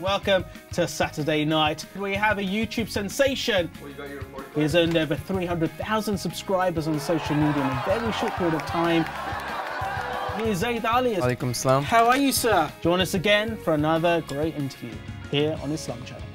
Welcome to Saturday night. We have a YouTube sensation. He's earned over 300,000 subscribers on social media in a very short period of time. Here's Zaid Ali. Alaikum. How are you, sir? Join us again for another great interview here on Islam Channel.